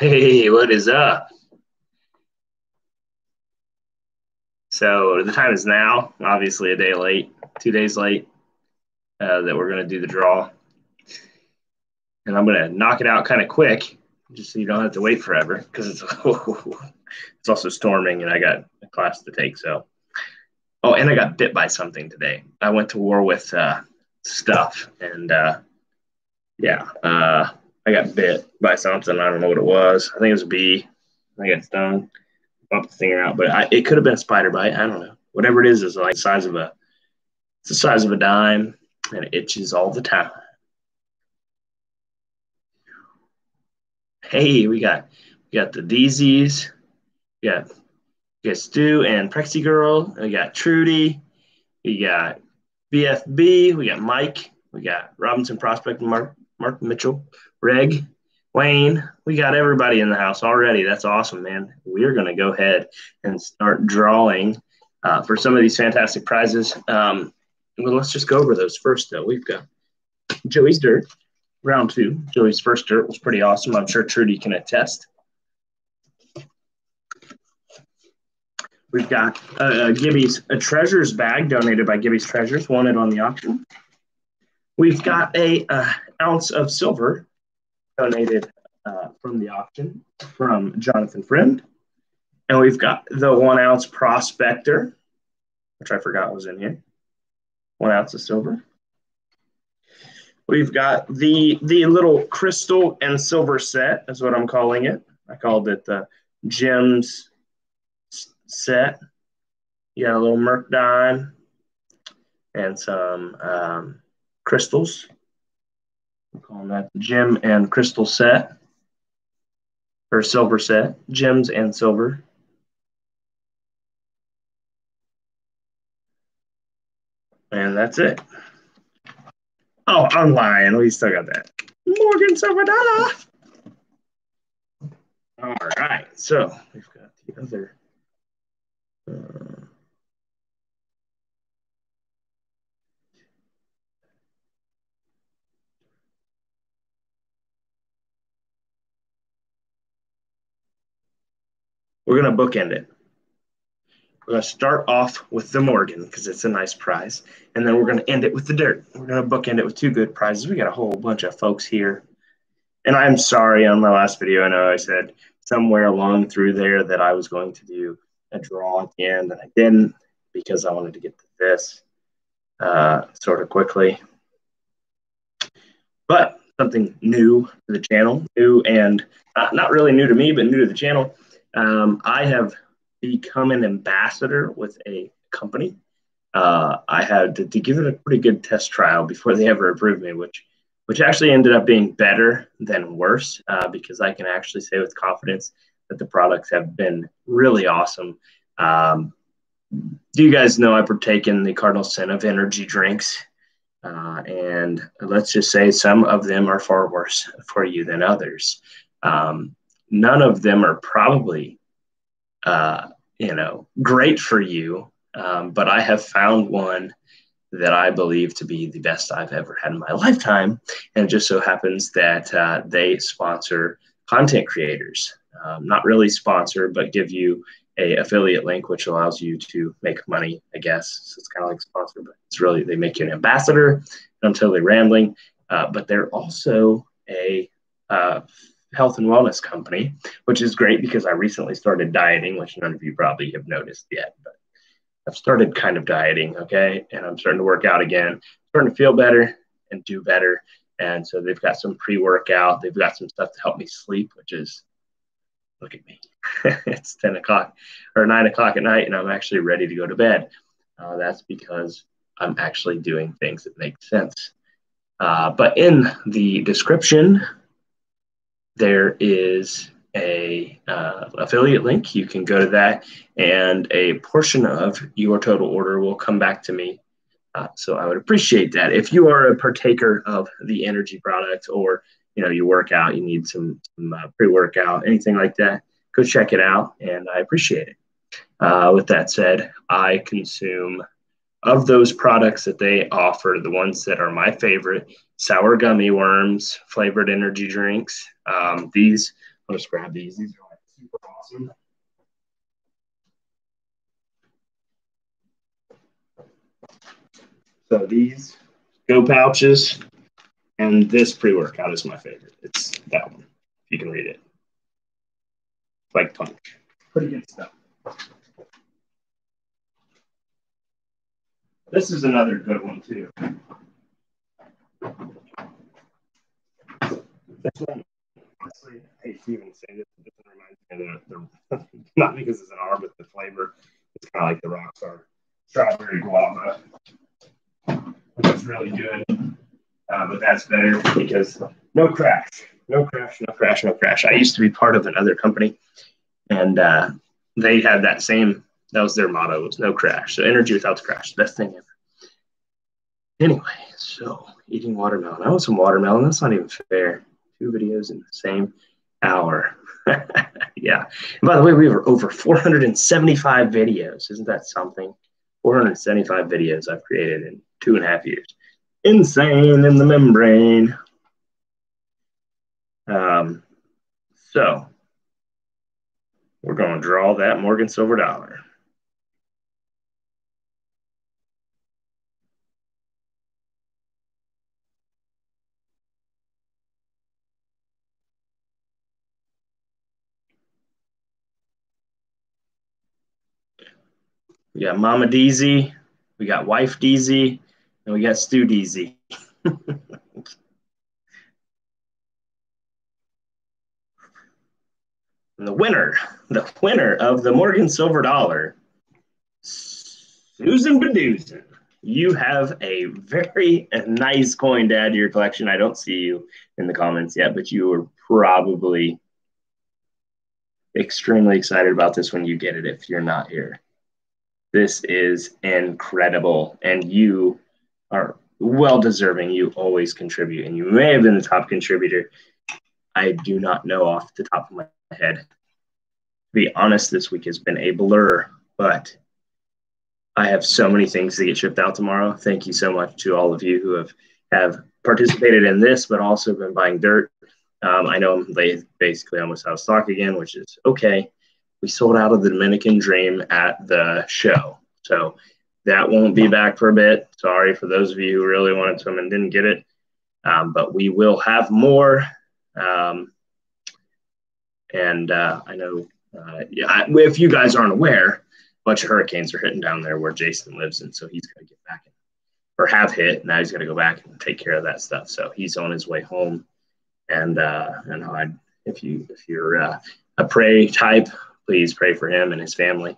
Hey, what is up? So the time is now, obviously a day late, two days late, uh, that we're going to do the draw. And I'm going to knock it out kind of quick, just so you don't have to wait forever, because it's, it's also storming and I got a class to take. So, oh, and I got bit by something today. I went to war with uh, stuff, and uh, yeah, uh, I got bit by something. I don't know what it was. I think it was a bee. I got stung. Bumped the finger out, but I, it could have been a spider bite. I don't know. Whatever it is, is like the size of a, it's the size of a dime, and it itches all the time. Hey, we got we got the DZs, we got we got Stu and Prexy Girl, we got Trudy, we got BFB, we got Mike, we got Robinson Prospect, Mark Mark Mitchell, Reg, Wayne, we got everybody in the house already. That's awesome, man. We're going to go ahead and start drawing uh, for some of these fantastic prizes. Um, well, let's just go over those first, though. We've got Joey's Dirt, round two. Joey's first dirt was pretty awesome. I'm sure Trudy can attest. We've got uh, Gibby's a treasures bag donated by Gibby's Treasures, wanted on the auction. We've got a uh, ounce of silver donated uh, from the auction from Jonathan Friend. And we've got the one ounce prospector, which I forgot was in here. One ounce of silver. We've got the the little crystal and silver set, is what I'm calling it. I called it the gems set. You got a little Merc dime and some um, crystals. I'm calling that the gem and crystal set or silver set, gems and silver. And that's it. Oh, I'm lying. We still got that. Morgan Silver Dollar. All right. So we've got the other. Uh, We're going to bookend it. We're going to start off with the Morgan because it's a nice prize. And then we're going to end it with the dirt. We're going to bookend it with two good prizes. We got a whole bunch of folks here. And I'm sorry on my last video, I know I said somewhere along through there that I was going to do a draw at the end, and I didn't because I wanted to get to this uh, sort of quickly. But something new to the channel, new and uh, not really new to me, but new to the channel um, I have become an ambassador with a company. Uh, I had to, to, give it a pretty good test trial before they ever approved me, which which actually ended up being better than worse uh, because I can actually say with confidence that the products have been really awesome. Um, do you guys know I partake in the Cardinal Sin of energy drinks? Uh, and let's just say some of them are far worse for you than others. Um, none of them are probably, uh, you know, great for you. Um, but I have found one that I believe to be the best I've ever had in my lifetime. And it just so happens that uh, they sponsor content creators. Um, not really sponsor, but give you a affiliate link, which allows you to make money, I guess. So it's kind of like sponsor, but it's really, they make you an ambassador. I'm totally rambling. Uh, but they're also a uh, health and wellness company, which is great because I recently started dieting, which none of you probably have noticed yet, but I've started kind of dieting, okay? And I'm starting to work out again, starting to feel better and do better. And so they've got some pre workout, they've got some stuff to help me sleep, which is look at me. it's 10 o'clock or 9 o'clock at night, and I'm actually ready to go to bed. Uh, that's because I'm actually doing things that make sense. Uh, but in the description there is a uh, affiliate link. You can go to that, and a portion of your total order will come back to me. Uh, so I would appreciate that. If you are a partaker of the energy product, or you know you work out, you need some, some uh, pre-workout, anything like that, go check it out, and I appreciate it. Uh, with that said, I consume of those products that they offer, the ones that are my favorite sour gummy worms, flavored energy drinks. Um, these I'll just grab these. These are like super awesome. So these go pouches and this pre-workout is my favorite. It's that one. You can read it. Like punch. Pretty good stuff. This is another good one too. This one, honestly, I hate to even say this. This one reminds me of the, the not because it's an R, but the flavor. It's kind of like the Rockstar strawberry guava. It's really good, uh, but that's better because no crash, no crash, no crash, no crash. I used to be part of another company, and uh, they had that same. That was their motto: was no crash. So energy without crash, best thing ever. Anyway, so eating watermelon. I want some watermelon. That's not even fair. Two videos in the same hour. yeah. And by the way, we have over 475 videos. Isn't that something? 475 videos I've created in two and a half years. Insane in the membrane. Um, so we're going to draw that Morgan Silver dollar. We got Mama DZ, we got Wife DZ, and we got Stu DZ. and the winner, the winner of the Morgan Silver Dollar, Susan Baduzin. You have a very nice coin to add to your collection. I don't see you in the comments yet, but you are probably extremely excited about this when you get it if you're not here. This is incredible. And you are well deserving. You always contribute, and you may have been the top contributor. I do not know off the top of my head. To be honest, this week has been a blur, but I have so many things to get shipped out tomorrow. Thank you so much to all of you who have have participated in this, but also been buying dirt. Um, I know they basically almost out of stock again, which is okay we sold out of the Dominican Dream at the show. So that won't be back for a bit. Sorry for those of you who really wanted some and didn't get it. Um, but we will have more. Um, and uh, I know uh, yeah, I, if you guys aren't aware, a bunch of hurricanes are hitting down there where Jason lives. And so he's going to get back in, or have hit. Now he's going to go back and take care of that stuff. So he's on his way home. And, uh, and I, if you, if you're uh, a pray type, please pray for him and his family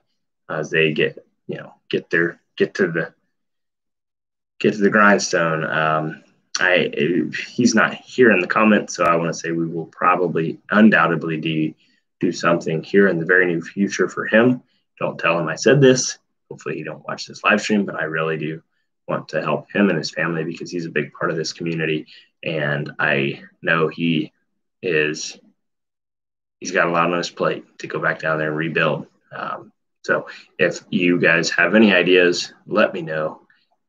as they get you know get their get to the get to the grindstone. Um, I he's not here in the comments, so I want to say we will probably undoubtedly do do something here in the very near future for him. Don't tell him I said this. Hopefully he don't watch this live stream, but I really do want to help him and his family because he's a big part of this community, and I know he is he's got a lot on his plate to go back down there and rebuild. Um, so if you guys have any ideas, let me know.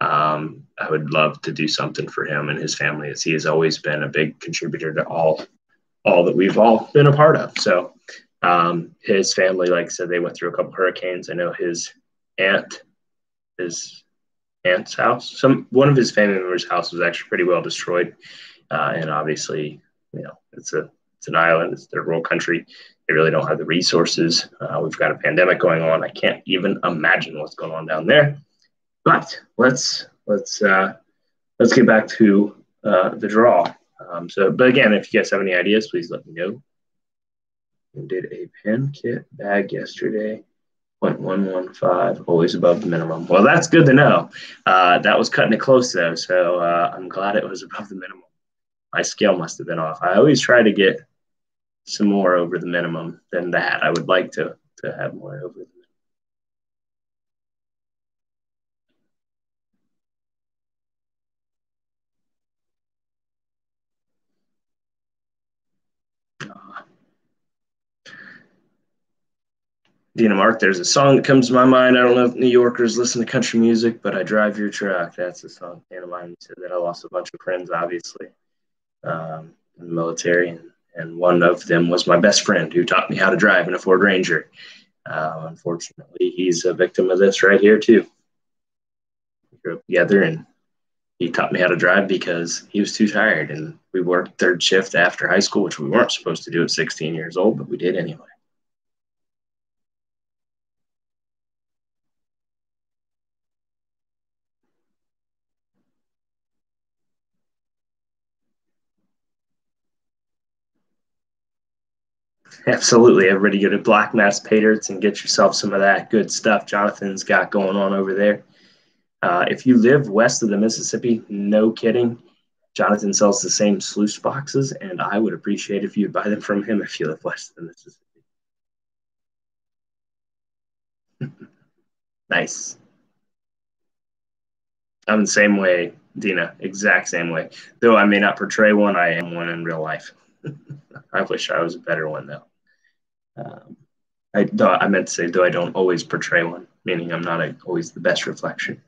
Um, I would love to do something for him and his family, as he has always been a big contributor to all all that we've all been a part of. So um, his family, like I said, they went through a couple hurricanes. I know his aunt, his aunt's house, some one of his family members' house was actually pretty well destroyed, uh, and obviously, you know, it's a it's an island. It's their rural country. They really don't have the resources. Uh, we've got a pandemic going on. I can't even imagine what's going on down there. But let's let's uh, let's get back to uh, the draw. Um, so, but again, if you guys have any ideas, please let me know. We did a pen kit bag yesterday. 0.115, always above the minimum. Well, that's good to know. Uh, that was cutting it close though, so uh, I'm glad it was above the minimum. My scale must have been off. I always try to get some more over the minimum than that. I would like to to have more over the Dina Mark, there's a song that comes to my mind. I don't know if New Yorkers listen to country music, but I drive your truck. That's the song came to mind. Said that I lost a bunch of friends, obviously, um, in the military, and and one of them was my best friend who taught me how to drive in a Ford Ranger. Uh, unfortunately, he's a victim of this right here too. We grew up together, and he taught me how to drive because he was too tired, and we worked third shift after high school, which we weren't supposed to do at 16 years old, but we did anyway. Absolutely. Everybody go to Black Mass Pay Dirts and get yourself some of that good stuff Jonathan's got going on over there. Uh, if you live west of the Mississippi, no kidding, Jonathan sells the same sluice boxes, and I would appreciate if you'd buy them from him if you live west of the Mississippi. nice. I'm the same way, Dina, exact same way. Though I may not portray one, I am one in real life. I wish I was a better one though. Um, I though I meant to say though I don't always portray one, meaning I'm not a, always the best reflection.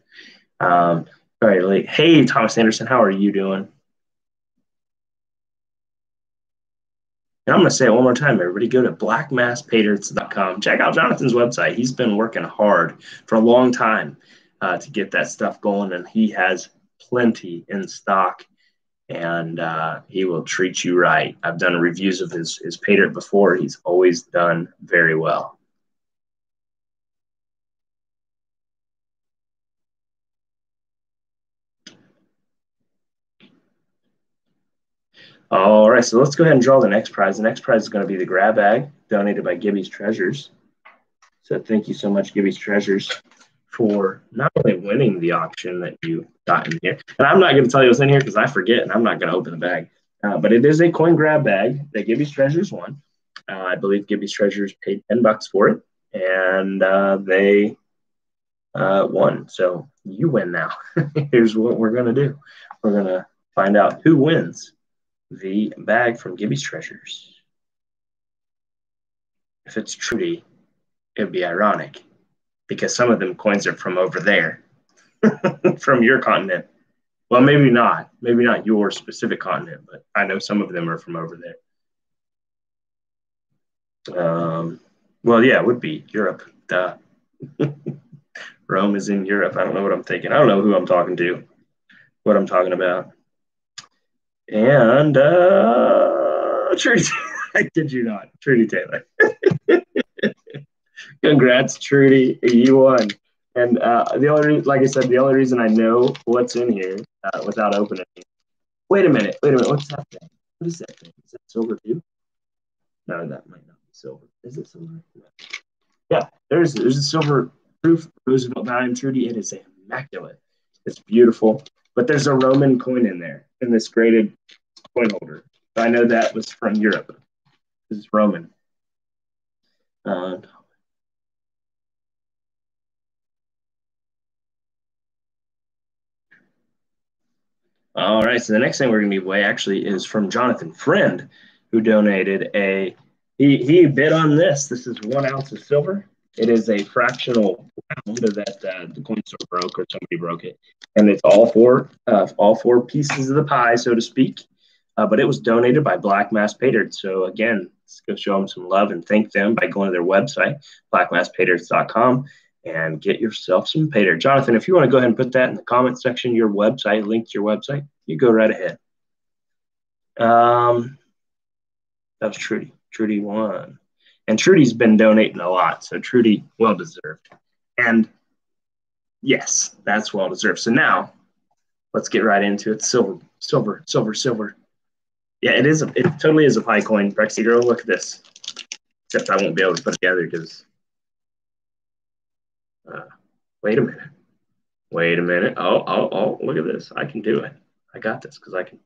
Um, all right, like, hey Thomas Anderson, how are you doing? And I'm going to say it one more time, everybody. Go to blackmasspaydirts.com. Check out Jonathan's website. He's been working hard for a long time uh, to get that stuff going, and he has plenty in stock and uh, he will treat you right. I've done reviews of his his pay before. He's always done very well. All right, so let's go ahead and draw the next prize. The next prize is going to be the grab bag donated by Gibby's Treasures. So thank you so much, Gibby's Treasures for not only winning the auction that you got in here, and I'm not going to tell you what's in here because I forget and I'm not going to open the bag. Uh, but it is a coin grab bag that Gibby's Treasures won. Uh, I believe Gibby's Treasures paid 10 bucks for it, and uh, they uh, won. So you win now. Here's what we're going to do we're going to find out who wins the bag from Gibby's Treasures. If it's Trudy, it would be ironic because some of them coins are from over there, from your continent. Well, maybe not. Maybe not your specific continent, but I know some of them are from over there. Um, well, yeah, it would be Europe. Duh. Rome is in Europe. I don't know what I'm thinking. I don't know who I'm talking to, what I'm talking about. And uh, Trudy, I kid you not, Trudy Taylor. Congrats, Trudy. You won. And uh, the only, like I said, the only reason I know what's in here uh, without opening. It. Wait a minute. Wait a minute. What's that thing? What is that thing? Is that silver too? No, that might not be silver. Is it silver? No. Yeah, there's there's a silver proof Roosevelt Diamond Trudy. It is immaculate. It's beautiful. But there's a Roman coin in there in this graded coin holder. I know that was from Europe. This is Roman. Uh, All right. So the next thing we're going to be away actually is from Jonathan Friend, who donated a. He he bid on this. This is one ounce of silver. It is a fractional pound that uh, the coin store broke or somebody broke it, and it's all four uh, all four pieces of the pie, so to speak. Uh, but it was donated by Black Mass Pay So again, let's go show them some love and thank them by going to their website, blackmasspaydirts.com and get yourself some pay dirt. Jonathan, if you want to go ahead and put that in the comment section, your website, link to your website, you go right ahead. Um, that was Trudy. Trudy won. And Trudy's been donating a lot, so Trudy, well deserved. And yes, that's well deserved. So now let's get right into it. Silver, silver, silver, silver. Yeah, it is. A, it totally is a pie coin, Brexy girl. Look at this. Except I won't be able to put it together because uh, wait a minute. Wait a minute. Oh, oh, oh, look at this. I can do it. I got this because I can.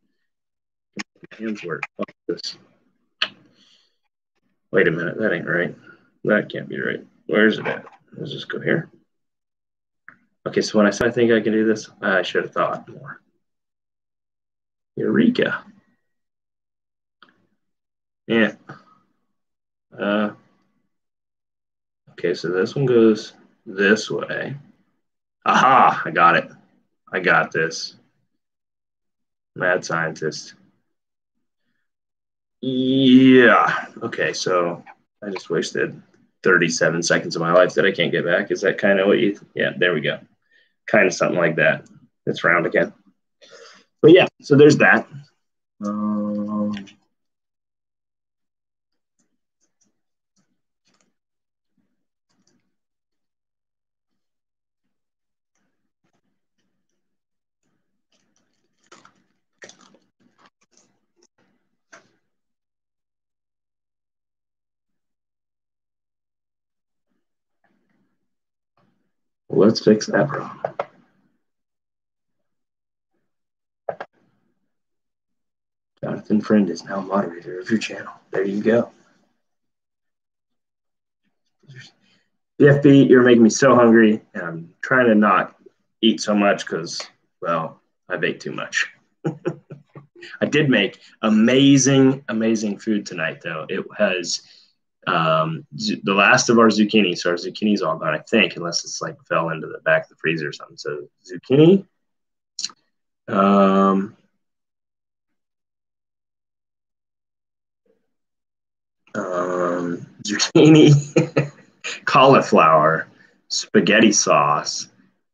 Hands work. Fuck this. Wait a minute. That ain't right. That can't be right. Where's it at? Let's just go here. Okay, so when I said I think I can do this, I should have thought more. Eureka. Yeah. Uh, okay, so this one goes this way. Aha, I got it. I got this. Mad scientist. Yeah. Okay. So I just wasted 37 seconds of my life that I can't get back. Is that kind of what you? Yeah. There we go. Kind of something like that. It's round again. But yeah. So there's that. Um, Let's fix that problem. Jonathan Friend is now moderator of your channel. There you go. BFB, you're making me so hungry, and I'm trying to not eat so much because, well, I bake too much. I did make amazing, amazing food tonight, though. It has um, the last of our zucchini. So our zucchini's all gone, I think, unless it's like fell into the back of the freezer or something. So zucchini, um, um, zucchini, cauliflower, spaghetti sauce,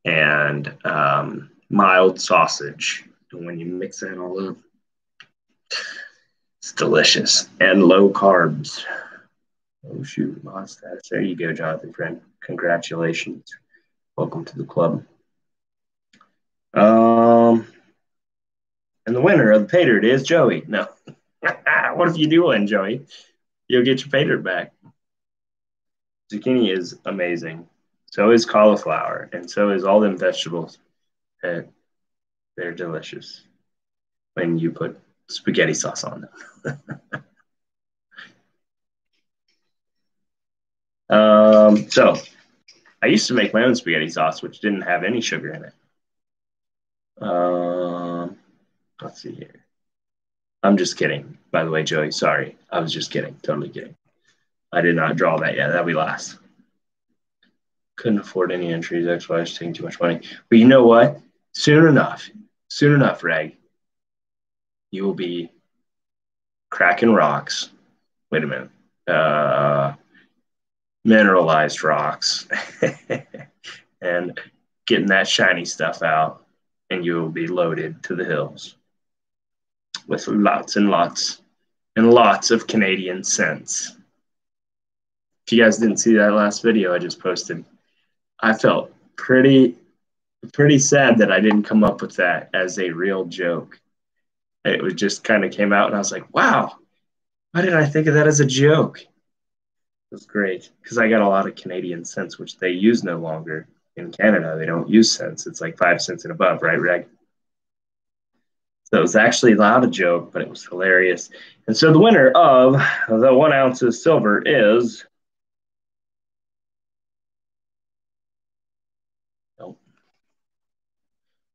and um, mild sausage. And when you mix that all up, it's delicious and low carbs. Oh shoot, mod status. There you go, Jonathan friend. Congratulations. Welcome to the club. Um, and the winner of the pay dirt is Joey. No. what if you do win, Joey? You'll get your pay dirt back. Zucchini is amazing. So is cauliflower, and so is all them vegetables. And they're delicious when you put spaghetti sauce on them. Um, so I used to make my own spaghetti sauce, which didn't have any sugar in it. Um, let's see here. I'm just kidding. By the way, Joey, sorry. I was just kidding. Totally kidding. I did not draw that yet. That'll be last. Couldn't afford any entries. That's why I was taking too much money. But you know what? Soon enough, soon enough, Reg, you will be cracking rocks. Wait a minute. Uh, mineralized rocks and getting that shiny stuff out, and you will be loaded to the hills with lots and lots and lots of Canadian cents. If you guys didn't see that last video I just posted, I felt pretty pretty sad that I didn't come up with that as a real joke. It was just kind of came out and I was like, wow, why did I think of that as a joke? Was great because I got a lot of Canadian cents, which they use no longer in Canada. They don't use cents. It's like five cents and above, right, Reg? So it was actually not a joke, but it was hilarious. And so the winner of the one ounce of silver is.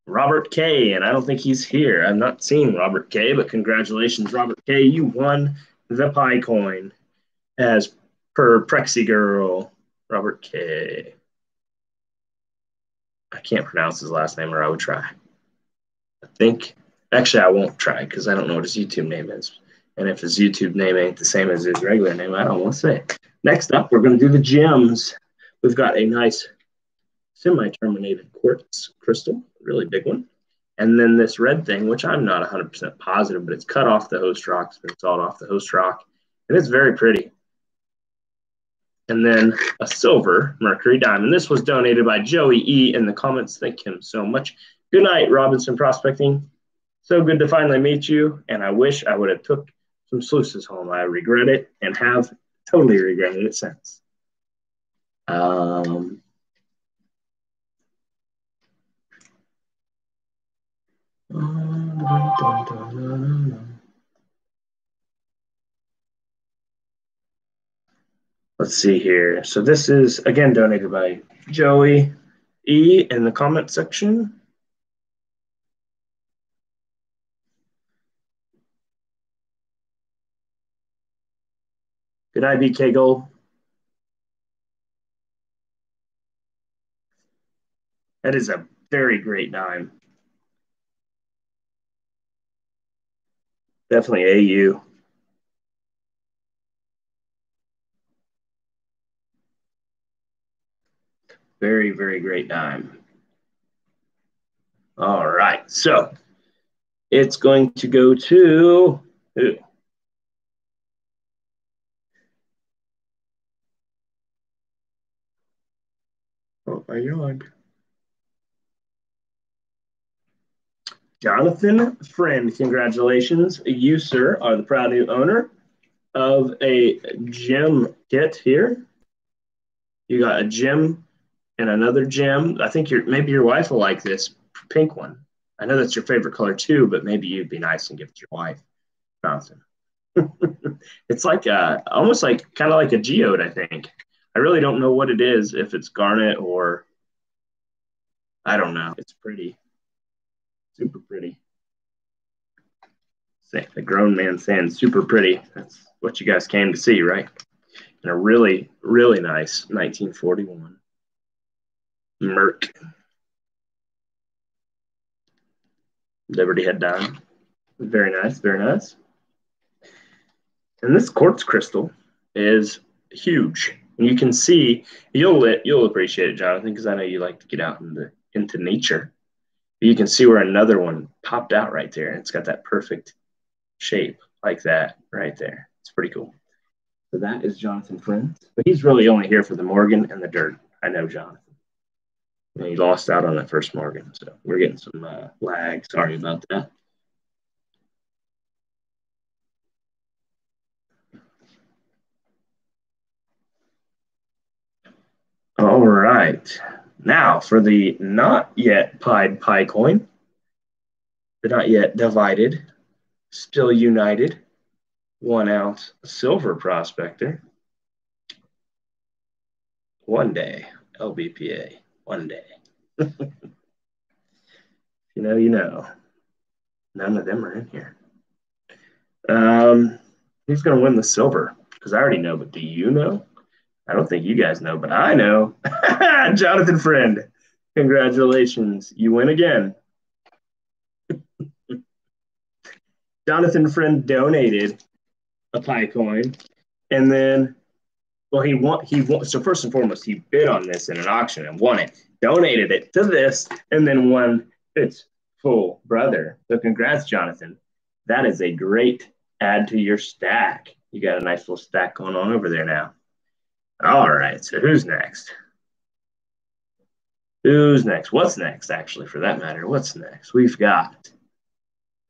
Robert K. And I don't think he's here. I'm not seeing Robert K. But congratulations, Robert K. You won the pie coin as per Prexy Girl, Robert K. I can't pronounce his last name, or I would try. I think, actually, I won't try because I don't know what his YouTube name is. And if his YouTube name ain't the same as his regular name, I don't want to say. it. Next up, we're going to do the gems. We've got a nice semi-terminated quartz crystal, really big one. And then this red thing, which I'm not 100% positive, but it's cut off the host rock. It's been sawed off the host rock. And it's very pretty and then a silver mercury diamond. This was donated by Joey E in the comments. Thank him so much. Good night, Robinson Prospecting. So good to finally meet you, and I wish I would have took some sluices home. I regret it and have totally regretted it since. Um, dun, Let's see here. So this is again donated by Joey E in the comment section. Good night, BK Gold. That is a very great dime. Definitely AU. Very, very great dime. All right, so it's going to go to who? Oh my God. Jonathan Friend, congratulations. You, sir, are the proud new owner of a gem kit here. You got a gem and another gem. I think your maybe your wife will like this pink one. I know that's your favorite color too, but maybe you'd be nice and give it to your wife, Jonathan. it's like a, almost like kind of like a geode, I think. I really don't know what it is, if it's garnet or I don't know. It's pretty, super pretty. Say a grown man saying super pretty. That's what you guys came to see, right? And a really, really nice 1941 Merc Liberty Head dime. Very nice, very nice. And this quartz crystal is huge. And you can see, you'll you'll appreciate it, Jonathan, because I know you like to get out into, into nature. You can see where another one popped out right there. And it's got that perfect shape like that right there. It's pretty cool. So that is Jonathan Friends. But he's really only here for the Morgan and the dirt. I know Jonathan. And he lost out on that first Morgan. So we're getting some uh, lag. Sorry about that. All right. Now for the not yet pied pie coin, the not yet divided, still united, one ounce silver prospector. One day, LBPA, one day. you know, you know. None of them are in here. Um, who's going to win the silver? Because I already know, but do you know? I don't think you guys know, but I know. Jonathan Friend, congratulations. You win again. Jonathan Friend donated a pie coin. And then, well, he won, he won. So, first and foremost, he bid on this in an auction and won it, donated it to this, and then won its full brother. So, congrats, Jonathan. That is a great add to your stack. You got a nice little stack going on over there now. All right, so who's next? Who's next? What's next, actually, for that matter? What's next? We've got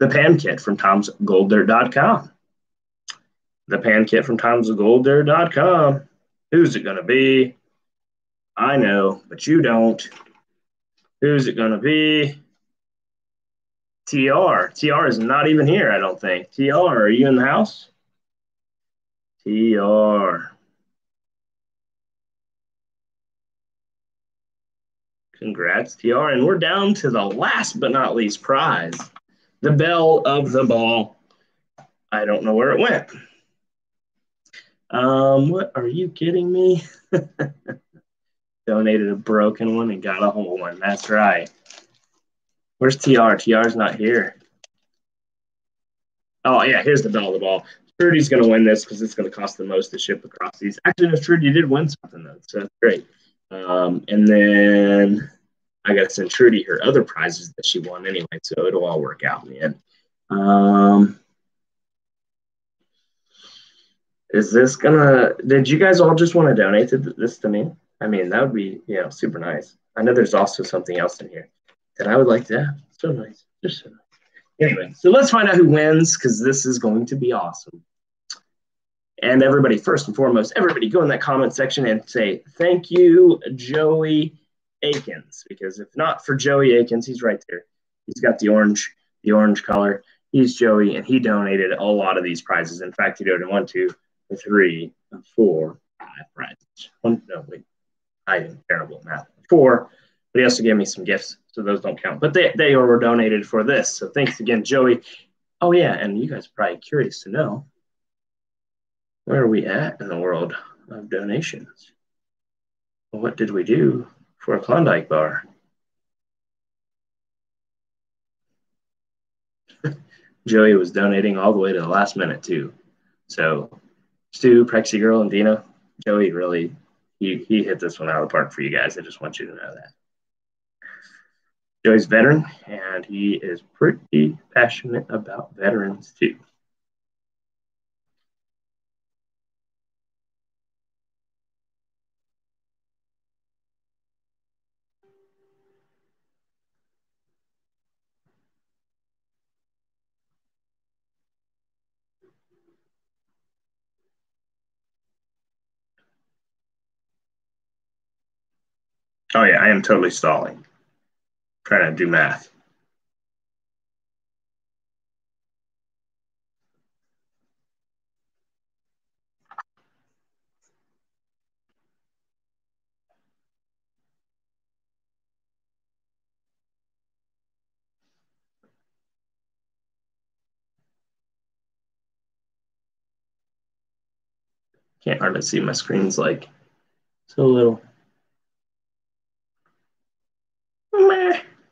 the pan kit from tomsgolddirt.com. The pan kit from tomsgolddirt.com. Who's it going to be? I know, but you don't. Who's it going to be? TR. TR is not even here, I don't think. TR, are you in the house? TR. Congrats, TR. And we're down to the last but not least prize the belle of the ball. I don't know where it went. Um, what are you kidding me? Donated a broken one and got a whole one. That's right. Where's TR? TR's not here. Oh, yeah, here's the belle of the ball. Trudy's going to win this because it's going to cost the most to ship across these. Actually, no, Trudy did win something, though, so that's great. Um, and then I got to send Trudy her other prizes that she won anyway, so it'll all work out in the end. Um, is this gonna? Did you guys all just want to donate this to me? I mean, that would be you know super nice. I know there's also something else in here that I would like to have. So nice, just so nice. Anyway, so let's find out who wins because this is going to be awesome. And everybody, first and foremost, everybody go in that comment section and say, thank you, Joey Akins. Because if not for Joey Akins, he's right there. He's got the orange, the orange color. He's Joey, and he donated a lot of these prizes. In fact, he donated one, two, three, four, five prizes. One, no, wait, I am terrible at math. Four, but he also gave me some gifts, so those don't count. But they, they were donated for this. So thanks again, Joey. Oh, yeah, and you guys are probably curious to know where are we at in the world of donations? What did we do for a Klondike bar? Joey was donating all the way to the last minute too. So Stu, Prexy Girl, and Dina, Joey really he, he hit this one out of the park for you guys. I just want you to know that. Joey's veteran, and he is pretty passionate about veterans too. Oh yeah, I am totally stalling. Trying to do math. Can't hardly see my screen's like so little.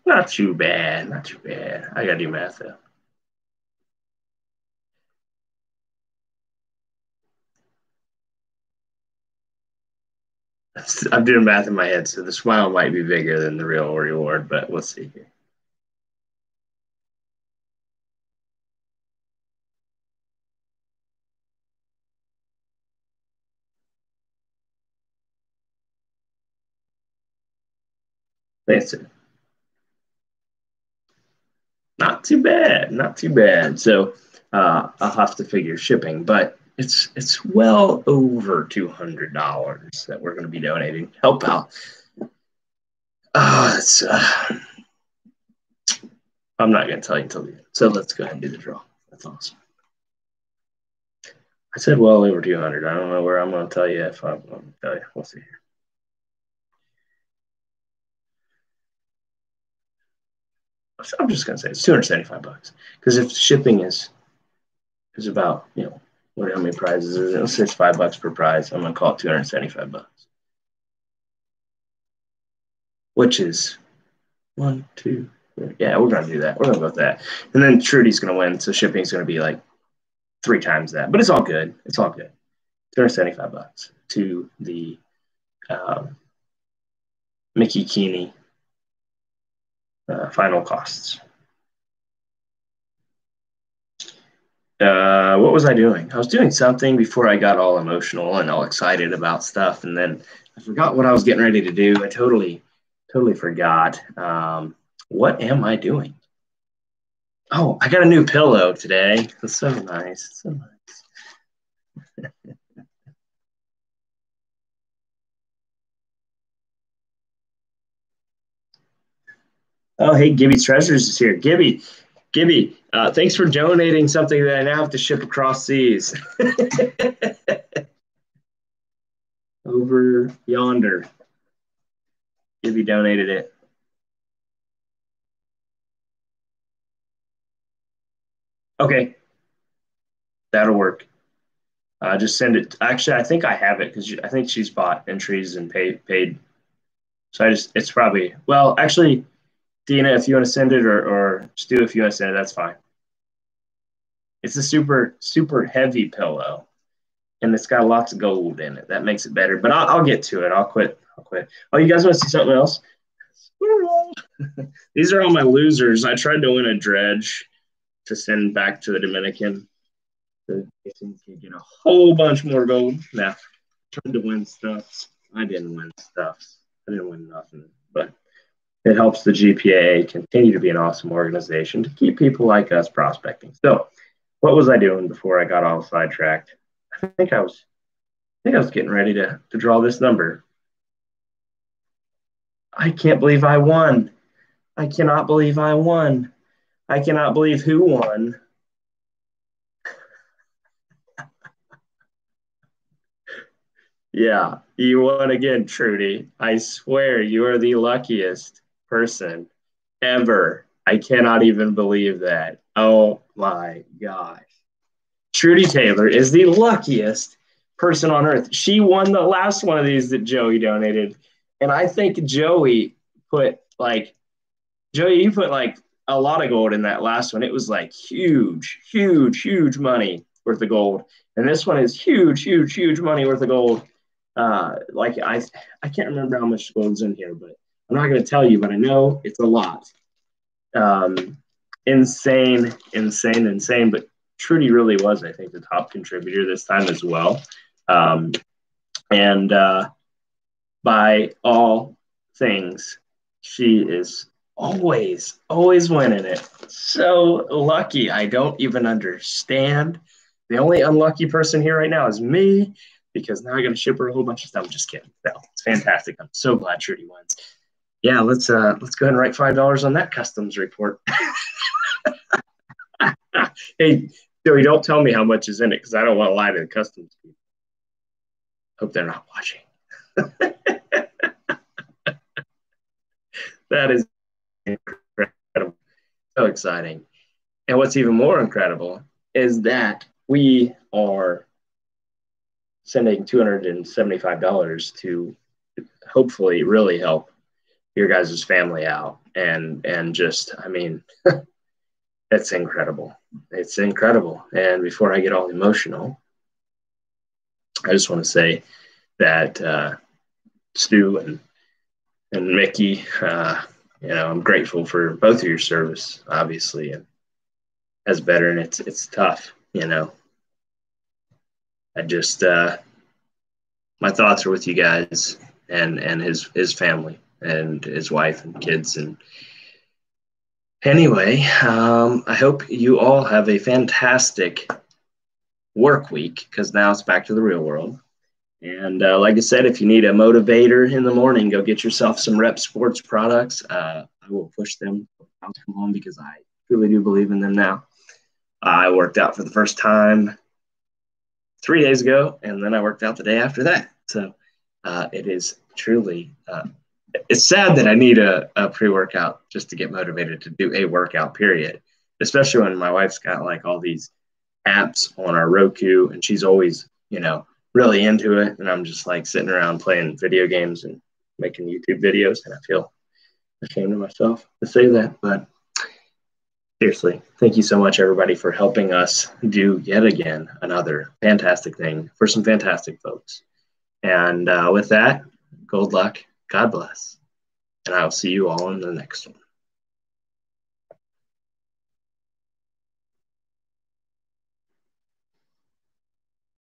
Not too bad, not too bad. I gotta do math though. I'm doing math in my head, so the smile might be bigger than the real reward, but we'll see here. It. Not too bad, not too bad. So uh, I'll have to figure shipping, but it's it's well over two hundred dollars that we're going to be donating. Help out. Oh, it's, uh, I'm not going to tell you until the end. So let's go ahead and do the draw. That's awesome. I said well over 200. I don't know where I'm going to tell you if I'm going to tell you. We'll see here. I'm just gonna say it's 275 bucks because if shipping is is about you know what how many prizes is it? Let's say it's five bucks per prize. I'm gonna call it 275 bucks, which is one, two, three. Yeah, we're gonna do that. We're gonna go with that, and then Trudy's gonna win, so shipping's gonna be like three times that. But it's all good. It's all good. 275 bucks to the um, Mickey Keeney final costs. Uh, what was I doing? I was doing something before I got all emotional and all excited about stuff, and then I forgot what I was getting ready to do. I totally, totally forgot. Um, what am I doing? Oh, I got a new pillow today. It's so nice. So nice. Oh, hey, Gibby Treasures is here. Gibby, Gibby, uh, thanks for donating something that I now have to ship across seas. Over yonder. Gibby donated it. Okay, that'll work. Uh, just send it. Actually, I think I have it because I think she's bought entries and paid. Paid. So I just, it's probably well. Actually, Dina, if you want to send it, or, or Stu, if you want to send it, that's fine. It's a super, super heavy pillow, and it's got lots of gold in it. That makes it better. But I'll, I'll get to it. I'll quit. I'll quit. Oh, you guys want to see something else? These are all my losers. I tried to win a dredge to send back to the Dominican. Can get a whole bunch more gold. Now, tried to win stuff. I didn't win stuff. I didn't win nothing. But it helps the GPA continue to be an awesome organization to keep people like us prospecting. So, what was I doing before I got all sidetracked? I think I was, I think I was getting ready to, to draw this number. I can't believe I won. I cannot believe I won. I cannot believe who won. yeah, you won again, Trudy. I swear you are the luckiest person ever. I cannot even believe that. Oh my gosh. Trudy Taylor is the luckiest person on earth. She won the last one of these that Joey donated. And I think Joey put like, Joey, you put like a lot of gold in that last one. It was like huge, huge, huge money worth of gold. And this one is huge, huge, huge money worth of gold. uh, like I, I can't remember how much gold's in here, but I'm not going to tell you, but I know it's a lot. Um, insane, insane, insane. But Trudy really was, I think, the top contributor this time as well. Um, and uh, by all things, she is always, always winning it. So lucky. I don't even understand. The only unlucky person here right now is me because now I got to ship her a whole bunch of stuff. I'm just kidding. No, it's fantastic. I'm so glad Trudy wins. Yeah, let's uh let's go ahead and write five dollars on that customs report. hey, Joey, don't tell me how much is in it because I don't want to lie to the customs people. Hope they're not watching. that is incredible. So exciting. And what's even more incredible is that we are sending $275 to hopefully really help your guys' family out. And and just i mean it's incredible. It's incredible. And before i get all emotional i just want to say that uh, stu and and mickey uh, you know i'm grateful for both of your service obviously and as better and it's it's tough you know. I just uh, my thoughts are with you guys and and his his family and his wife and kids. And anyway um, i hope you all have a fantastic work week because now it's back to the real world. And uh, like i said if you need a motivator in the morning go get yourself some REPP Sports products. Uh, i will push them. I'll come home because i truly do believe in them now. I worked out for the first time three days ago and then i worked out the day after that. So uh, it is truly uh, it's sad that I need a, a pre workout just to get motivated to do a workout, period. Especially when my wife's got like all these apps on our Roku and she's always, you know, really into it. And I'm just like sitting around playing video games and making YouTube videos. And I feel ashamed of myself to say that. But seriously, thank you so much, everybody, for helping us do yet again another fantastic thing for some fantastic folks. And uh, with that, gold luck God bless. And I'll see you all in the next one.